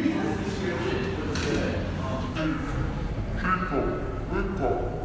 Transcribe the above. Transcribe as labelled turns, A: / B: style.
A: People, Chico,